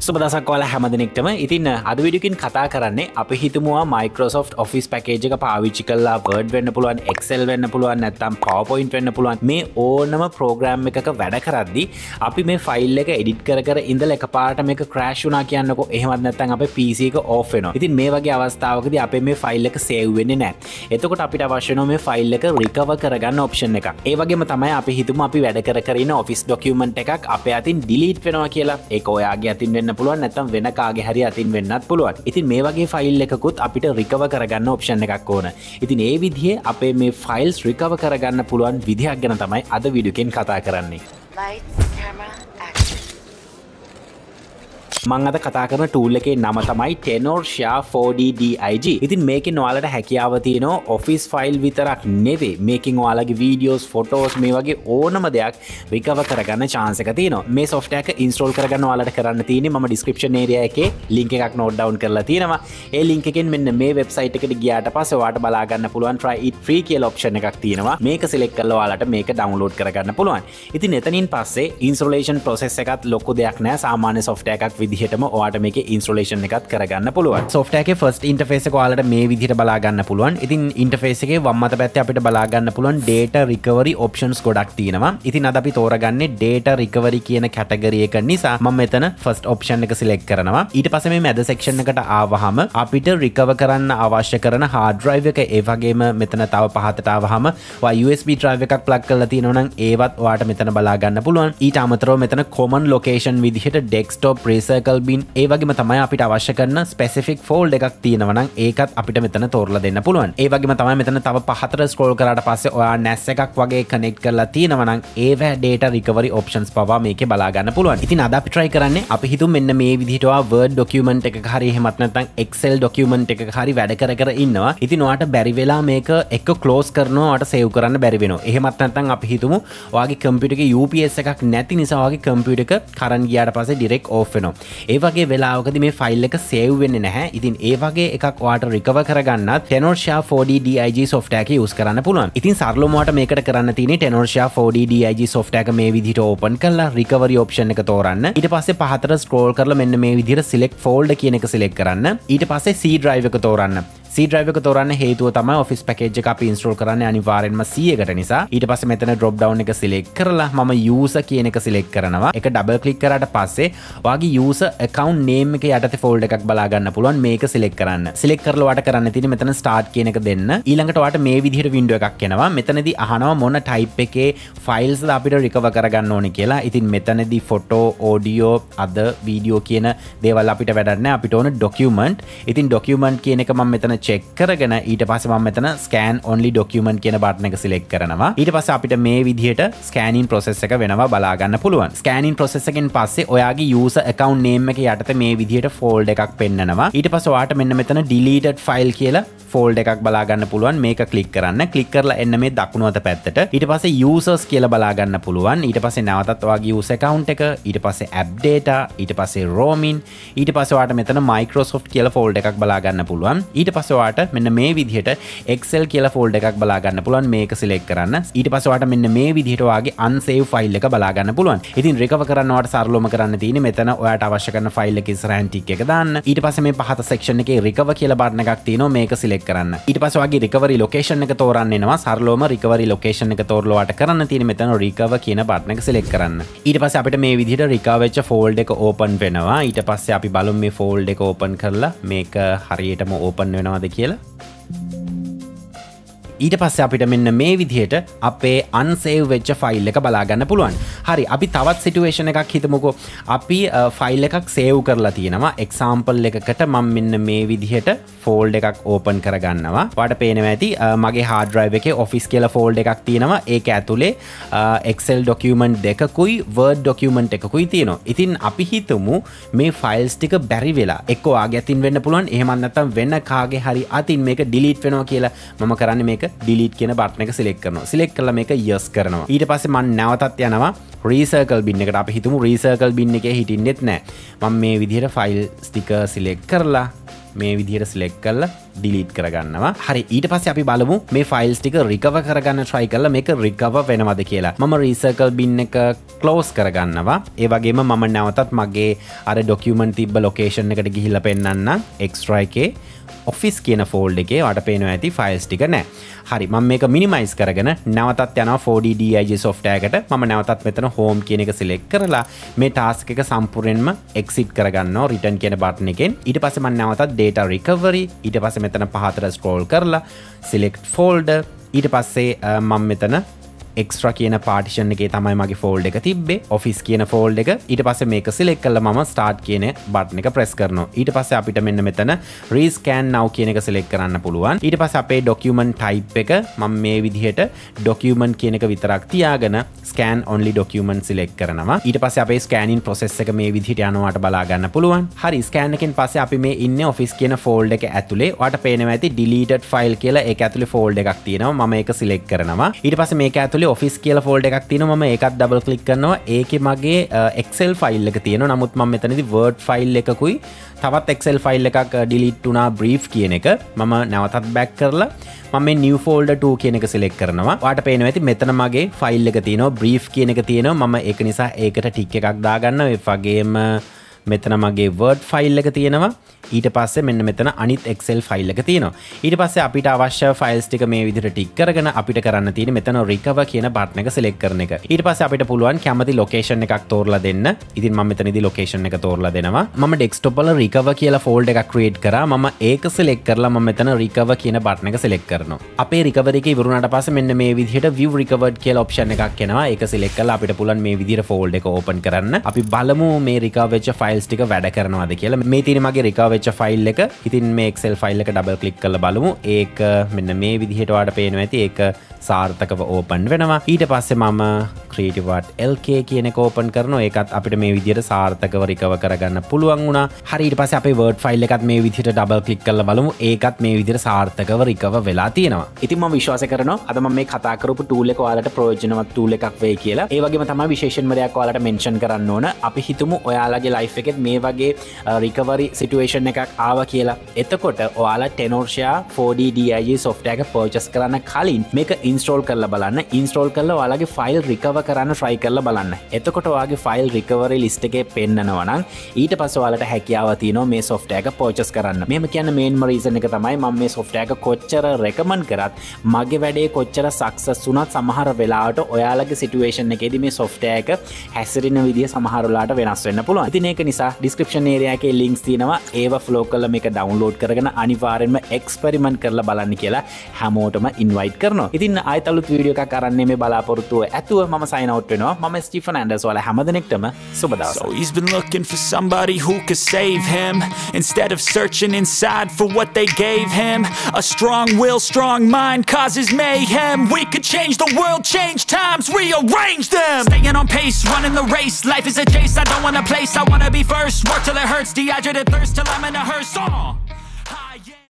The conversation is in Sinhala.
සුබදසක් කොල හැමදනෙක්ටම ඉතින්න අදවිඩිකින් කතා කරන්නේ අපි හිතුමවා මයිකෝසෝෆ් ඔෆිස් පැකේජක පාවිච්චි කල්ලා වර්ඩ වෙන්න පුළුවන් එක්සෙල් වෙන්න පුළුවන් නැත්තම් පවපොයින්ට වෙන්න පුළුවන්. මේ ඕනම ප්‍රෝග්‍රම් එකක වැඩ කරද්දි අපි මේ ෆයිල් එක එඩිට කර ඉඳල එක පාට මේක ක්‍රශ්ුනා කියන්නක. එහමත් නැත්තන් අප පිසික ඕෆෙන ඉතින් මේ වගේ අවස්ථාවකද අප මේ ෆයිල් එක සේව්වෙන්නේ නෑ එතකොට අපිට අවශ්‍යනෝ මේ ෆයිල් එක රිකව කරගන්න ඔප්ෂන් එක ඒවගේම තමයි අපි හිතුම අපි වැඩ කරන ඔෆිස් ඩොකියමෙන්ට් එකක් අප අතින් ඩිලිට් වෙනවා කියලා. ඒ ඔයාගේ අතින් වෙන්න පුළුවන් නැතම් වෙන කාගේ හරි අතින් වෙන්නත් පුළුවන්. ඉතින් මේ වගේ ෆයිල් එකකුත් අපිට රිකව කරගන්න ඔප්ෂන් එකක් ඕන. ඉතින් ඒ විදිහ අපේ මේ ෆයිල්ස් රිකව කරගන්න පුළුවන් විදිහක් ගැන තමයි අද විඩුකෙන් කතා කරන්නේ. Lights, camera, මං අද කතා කරන ටූල් එකේ නම තමයි ටෙනෝර්ෂයා 4DDIG ඉතින් මේක නොයාලට හැකියාව තියෙනවා ඔෆිස් ෆයිල් විතරක් නෙවේ මේකින් ඔයාලගේ වීඩියෝස් ෆොටෝස් මේ වගේ ඕනම දෙයක් රිකව කරගන්න චාන්සක තියන මේ සොෆ්ටක ඉන්ස්ටෝල් කරගන්න වාලට කරන්න තියෙන ම ඩිස්ක්‍රපෂන් ඒරිය එක ලිංක එකක් නෝඩ් ඩවන් කරලා තියෙනවා. ඒ ලින්කෙන් මෙන්න මේ වෙබ්සයිට් එකට ගියාට පස වාට බලාගන්න පුළුවන් ට්‍රයිට ්‍රී කියල ඔප්ෂණ එකක් තියෙනවා. මේක සිලෙක් කල්ලවාලට මේක ඩවන්ලෝඩ් කරගන්න පුළුවන්. ඉතින් එතනින් පස්සේ ඉන්ස්ටලේෂන් ප්‍රසෙස් එකත් ලොක්ක දෙයක් නෑ. සාමාන්‍ය සොෆ්ට එකක් විදි විදිහටම වාට මේක ඉන්ස්ට්‍රලේෂන් එකත් කරගන්න පුළුවන්. සොෆ්ටක ෆස්ට ඉන්ටෆේස වාලට මේ විදිහට බලාගන්න පුළුවන්. ඉතින් ඉන්ටෆේසගේ වම්මත පැත්ත අපිට බලාගන්න පුළුවන් ඩේට රිකවරි ඔප්ෂන්ස් ගොඩක් තියෙනවා. ඉතින් අද අපි තෝරගන්න ඩේට රිකවරි කියන කැටගරියක නිසා ම මෙතන ෆස්ට ඔප්ෂන් එක සිලෙක් කරනවා. ඊට පස මේ මැද සෙක්ෂණ එකට ආවහම අපිට රිකව කරන්න අවශ්‍ය කරන හාඩ්‍රයිව එක ඒවගේම මෙතන තව පහතටාවහම USB ට්‍රයිව එකක් ප්ලක් කල තියනනම් ඒවත් වාට මෙතන බලාගන්න පුළුවන්. ඊට අමතරෝ මෙතන කොමන් ලොකේෂන් විදිහට ඩෙක්ස්ටෝ ප්‍රේසක සර්කල් බින් ඒවගේම තමයි අපිට අවශ්‍ය කරන ස්පෙසිෆික් ෆෝල්් එකක් තියෙනවනම් ඒකත් අපිට මෙතන තෝරල දෙන්න පුළුවන්. ඒවගේම තමයි මෙතන තව පහතර ස්කෝල් කරට පස්සේ ඔයා නැස්ස එකක් වගේ කනෙක්් කරලා තියෙනවනම් ඒව ඩේට රිකවරි ඔප්ෂන්ස් පවා මේක බලාගන්න පුළුවන්. ඉතින් අද පිට්‍රයි කරන්නේ අපි හිතු මෙන්න මේ විදිටවා වර්ඩ ඩොකියමෙන්ට් එක හරි හෙමත්නතන් එක්සෙල් ඩොකියමෙන්ට් එක හරි වැඩ කර කර ඉන්නවා. ඉතින් වාට බැරිවෙලා මේක එක කලෝස් කරනවාට සෙව් කරන්න බැරිවෙන එහෙමත්නතන් අපි හිතුමු වගේ කම්පියුටක UPS එකක් නැති නිසාගේ කම්පියුට එක කරන් ගියාට පසේ ඩිරෙක් ඕෆෙනවා ඒවගේ වෙලාවකද මේ ෆයිල් එක සේව් වෙන්න නැහැ. ඉතින් ඒවගේ එකක් වාට රිකව කරගන්න ටෙනෝර්ෂා 4DDIG සොෆ්ටෑක යස් කරන්න පුළුවන්. ඉතින් සරලමට මේකට කරන්න තින ටෙනෝර්ෂා 4DDIG සොෆ්ටෑක මේ විදිට ඕපන් කරලා රිකවරි ඔප්ෂන් එක තෝරන්න. ඊට පස්සේ පහතර ස්කෝල් කරල මෙන්න මේ විදිර සිලෙක් ෆෝල්ඩ කියන එක සිලෙක් කරන්න. ඊට පස්සේ සී ඩ්‍රයිව එක තෝරන්න. සීඩ්‍රයිවක තොරන්න හේතුව තම ඔෆිස් පැකේජ් අපි ඉන්ස්ට්‍රෝල් කරන්න අනිවාරෙන්ම සියකට නිසා. ඊට පස මෙතන ඩොප් ඩව් එක සිලෙක් කරලා ම යස කියන එක සිලෙක් කරනවා. එක ඩබල් කලික් කරට පස්සේ වගේ යස එකකවන්් නේම එක යට ෆෝල්ඩ එකක් බලාගන්න පුළුවන්. මේක සිලෙක් කරන්න. සිලෙක් කරලවට කරන්න තින මෙතන ස්ටාර්ට් කියන එක දෙන්න. ඊළඟටට මේ විදිහට වින්ඩුව එකක් කෙනවා මෙතනද අහනවා මොන ටයිප් එකේ ෆයිල්ස් අපිට රිකව කරගන්න ඕනි කියලා. ඉතින් මෙතනදි ෆොටෝ ඕඩියෝ අද වීඩියෝ කියන දේවල් අපිට වැඩන්න අපිට ඕන ඩොකියමන්ට් ඉතින් ඩොකියමන්ට් කියන එක ම මෙතන චෙක් කරගෙන ඊට පසම මෙතන ස්කෑන් ඔන්ලි ඩොකියමන් කියන බට්න එක සිලෙක් කරනවා. ඊට පස අපිට මේ විදිහට ස්කෑනින් ප්‍රොසෙස් එක වෙනවා බලාගන්න පුළුවන්. ස්කෑනින් ප්‍රොසෙසකෙන් පස්සේ ඔයාගේ යස එකකවන්් නේම එක යටත මේ විදිහට ෆෝල්ඩ එකක් පෙන්න්නවා. ඊට පසවාට මෙන්න මෙතන ඩිලීටඩ් ෆයිල් කියලා ෆෝල්ඩ එකක් බලාගන්න පුළුවන්. මේක කලික් කරන්න. කලික් කරලා එන්න මේ දක්ුණුවත පැත්තට. ඊට පස යසස් කියල බලාගන්න පුළුවන්. ඊට පසේ නවතත් වගේ යස කවුන්් එක. ඊට පසේ ඇබ්ඩේට ඊට පසේ රෝමින් ඊට පසවාට මෙතන මයිකෝසොෆ් කියල ෆෝල්ඩ එකක් බලාගන්න පුළුවන්. ඊට පසවාට මෙන්න මේ විදිහට එක්සෙල් කියල ෆෝල්ඩ එකක් බලාගන්න පුළුවන්. මේක සිලෙක් කරන්න. ඊට පසවාට මෙන්න මේ විදිහටවාගේ අන්සේ ෆයිල් එක බලාගන්න පුළුවන්. ඉතින් රිකව කරන්නවට සරලෝම කරන්න තියෙන මෙතන ඔයාට අවශ්‍ය කරන ෆයිල් එක ස්රහන්ටික් එක දාන්න. ඊට පස මේ පහත සෙක්ෂණ එක රිකව කියල බාරණ එකක් තියන මේක සිලෙක් සෙලෙක් කරන්න. ඊට පස් වගේ රිකවරි ලොකේෂන් එක තෝරන්නවා සරලෝම රිකවරි ලොකේෂන් එක තෝරලවාට කරන්න තියෙන මෙතන රිකව කියන බට්න එක සෙලෙක් කරන්න. ඊට පස අපිට මේ විදිහට රිකාවෙච්ච ෆෝල්ඩ එක ඕපන් වෙනවා. ඊට පස්සේ අපි බලුම් මේ ෆෝල්ඩ එක ඕපන් කරලා මේක හරියටම ඕපන් වෙනවාද කියලා? ඊට පස්ස අපිට මෙන්න මේ විදිහට අපේ අන්සේව් වෙච්ච ෆයිල් එක බලාගන්න පුළුවන්. හරි අපි තවත් සිටුවේෂන එකක් හිතමුකෝ. අපි ෆයිල් එකක් සේව් කරලා තියෙනවා. එක්සාම්පල් එකකට මං මෙන්න මේ විදිහට ෆෝල්ඩ එකක් ඕපන් කරගන්නවා. වට පේනව ඇති මගේ හාඩරයිව එක ඔෆිස් කියල ෆෝල්ඩ එකක් තියෙනවා. ඒක ඇතුළේ එක්සෙල් ඩොකියමන්ට් දෙකකුයි වර්ඩ් ඩොකියමන්ට් එකකුයි තියෙනවා. ඉතින් අපි හිතමු මේ ෆයිල්ස් ටික බැරි වෙලා එක්කවා ගැතින් වෙන්න පුළුවන්. එහෙමන්නත්තම් වෙන්න කාගේ හරි අතින් මේක ඩිලිට් වෙනවා කියලා මම කරන්න මේක ඩිලිට් කියන බට්න එක සිලෙක් කරනවා. සිලෙක් කල මේක යස් කරනවා. ඊට පස්සේ මන් නැවතත් යනවා රීසර්කල් බින්න එකට. අප හිතුමු රීසර්කල් බින්න එක හිටින්නෙත් නෑ මං මේ විදිහට ෆයිල් ස්ටික සිලෙක් කරලා මේ විදිහට සිලෙක් කරලා ඩිලිට් කරගන්නවා. හරි ඊට පස්ස අපි බලමු මේ ෆයිල්ස් ටික රිකව කරගන්න ට්‍රයි කල මේක රිකව වෙනවද කියලා. මම රීසර්කල් බින්න එක කලෝස් කරගන්නවා. ඒවගේම මම නැවතත් මගේ අර ඩොකියමන් තිබ ලොකේෂන් එකට ගිහිල්ල පෙන්න්න එක්ස්ට්‍රයිකේ ඔෆිස් කියන ෆෝල්ඩ එකේ වට පේන ඇති ෆයිල්ස් ටික නෑ. හරි ම මේක මිනිමයිස් කරගෙන නැවතත් යන 4DDIG සොෆ්ටයකට ම නැවතත් මෙතන හෝම් කියන එක සිලෙක් කරලා මේ ටාස්ක එක සම්පුරෙන්ම එක්සිට් කරගන්න රිටන් කියන බට්න එකෙන්. ඊට පසම නැවතත් ඩේට රිකවරි ඊට පස මෙතන පහතර ස්ක්‍රෝල් කරලා සිලෙක්් ෆෝල්ඩ ඊට පස්සේ මං මෙතන එක්ස්ට්‍ර කියන පාටිෂන් එක තමයි මගේ ෆෝල්ඩ එක තිබේ ඔෆිස් කියන ෆෝල්ඩ එක. ඊට පස මේක සිලෙක් කල ම ස්ටාර්ට් කියන බට්න එක ප්‍රෙස් කරන ඊට පස්ස අපිට මෙන්න මෙතන රීස්කෑන් නව් කියන එක සිලෙක් කරන්න පුළුවන්. ඊට පස අපේ ඩොකියමන් ටයිප් එක මම මේ විදිහට ඩොකියමන් කියන එක විතරක් තියාගෙන ස්කෑන් ඔන්ලි ඩොකියමන් සිලෙක් කරනවා. ඊට පස අපේ ස්කෑනින් ප්‍රොසෙස් එක මේ විදිහට යනවාට බලාගන්න පුළුවන්. හරි ස්කෑනකින් පස අපි මේ ඉන්න ඔෆිස් කියන ෆෝල්ඩ එක ඇතුලේ. වට පේන ඇති ඩිලීට ෆයිල් කියලා. එක ඇතුලේ ෆෝල්ඩ එකක් තියෙනවා. ම එක සිලෙක් කරනවා. ඊට පස මේ ඇතුලේ ඇතුලේ ඔෆිස් කියල ෆෝල්ඩ එකක් තින ම එකත් ඩබල් කලික් කරනවා. ඒක මගේ uh, එක්සෙල් ෆයිල් එක තියෙන නමුත් ම මෙතනති වර්ඩ් ෆයිල් එකකුයි තවත් එක්සෙල් ෆයිල් එකක් uh, ඩිලිට්ටුනා බ්‍රීෆ් කියන එක මම නැවතත් බැක් කරලා මම නිව ෆෝල්ඩ 2 කියන එක සිලෙක් කරනවා. වාට පේන ඇති මෙතන මගේ ෆයිල් එක තියනවා බ්‍රීෆ් කියන එක තියෙනවා. මම එක නිසා ඒකට ටික් එකක් දාගන්න වගේම මෙතන මගේ වර්ඩ් ෆයිල් එක තියෙනවා. ඊට පස්සේ මෙන්න මෙතන අනිත් එක්සෙල් ෆයිල් එක තියෙනවා. ඊට පස්සේ අපිට අවශ්‍ය ෆයිල්ස් ටික මේ විදිහට ටික් කරගෙන අපිට කරන්න තියෙන මෙතන රිකව කියන බටන් එක සිලෙක්ට් කරන එක. ඊට පස්සේ අපිට පුළුවන් කැමති ලොකේෂන් එකක් තෝරලා දෙන්න. ඉතින් මම මෙතනදී ලොකේෂන් එක තෝරලා දෙනවා. මම ඩෙස්ක්ටොප් වල රිකව කියලා ෆෝල්ඩර් එකක් ක්‍රියේට් කරා. මම ඒක සිලෙක්ට් කරලා මම මෙතන රිකව කියන බටන් එක සිලෙක්ට් කරනවා. අපේ රිකවරි එක ඉවරුණාට පස්සේ මෙන්න මේ විදිහට view recovered කියලා ඔප්ෂන් එකක් එනවා. ඒක සිලෙක්ට් කරලා අපිට පුළුවන් මේ විදිහට ෆෝල්ඩර් එක ඕපන් කරන්න. අපි බලමු මේ රිකව වෙච්ච ෆයිල්ස් ටික වැඩ කරනවාද කියලා. මේ තියෙන මගේ රිකව වෙච්ච ෆයිල් එක. ඉතින් මේ එක්සෙල් ෆයිල් එක ඩබල් කලික් කල බලමු. ඒක මෙන්න මේ විදිහට වාට පේනවා ඇති. ඒක සාර්ථකව ඕපන් වෙනවා. ඊට පස්සේ මම ක්‍රීටිවට LK කියන කෝපන් කරන ඒකත් අපිට මේ විදියට සාර්ථකව රිකව කරගන්න පුළුවන් වුණා. හරිට පස අපේ වර්ඩ් ෆයිල් එකත් මේ විදිහට ඩබල් කලික් කල බලමු. ඒකත් මේ විදිර සාර්ථකව රිකව වෙලා තියෙනවා. ඉතිම විශ්වාස කරන අදම මේ කතාකරපු ටූලෙක වාලට ප්‍රෝජනවත් ටූල එකක් වේ කියලා. ඒවගේ තම විශේෂන්මරයක් වාලට මෙන්ෂන් කරන්න ඕන. අපි හිතුමු ඔයාලගේ ලයිෆ් එකෙත් මේ වගේ රිකවරි සිටුවේෂන් එකක් ආව කියලා. එතකොට ඔයාලා ටෙනෝර්ෂයා 4DDIG සොෆ්ටයක පෝචස් කරන්න කලින් මේක ඉන්ස්ටෝල් කරල බලන්න. ඉන්ස්ටෝල් කරල වාලගේ ෆයිල් රිකව කරන්න ෆ්‍රයි කරල බලන්න. එතකොට වගේ ෆයිල් රිකවරි ලිස්ට එක පෙන්න්නනවනම් ඊට පසවාලට හැකියාව තියන මේ සොෆ්ටයක පෝචස් කරන්න. මෙම කියන මේන්ම රීසන එක තමයි ම මේ සොෆ්ටයක කොච්චර රෙකමන් කරත් මගේ වැඩේ කොච්චර සක්ස සුනත් සමහර වෙලාට ඔයාලගේ සිටුවේෂන් එකෙද මේ සොෆ්ටයක හැසිරෙන විදිිය සමහරලාට වෙනස් වෙන්න පුළුව තින එක නිසා ඩිස්ක්‍රපෂන් ඒරයක ලින්ක්ස් තියෙනවා. ඒව ෆලෝ කල මේක ඩවන්ලෝඩ් කරගෙන අනිවාරෙන්ම එක්ස්පරිමන් කරලා බලන්න කියලා හැමෝටම ඉන්වයිට කරන ඉතින් අයිතලුත් වීඩියෝ එක කරන්නේ මේ බලාපොරත්තුව ඇතුව ම සයිනවට් වෙනවා. මම ස්ටිෆන් ඇන්ඩස් වල හැමදනෙක්ටම සුබදා So he's been looking for somebody who could save him. Instead of searching inside for what they gave him A strong will, strong mind causes mayhem. We could change the world, change times, rearrange them. Staying on pace, running the race. Life is a chase, I don't want a place. I wanna be first, work till it hurts. Dehydrated thirst till I'm in a hearse. Uh.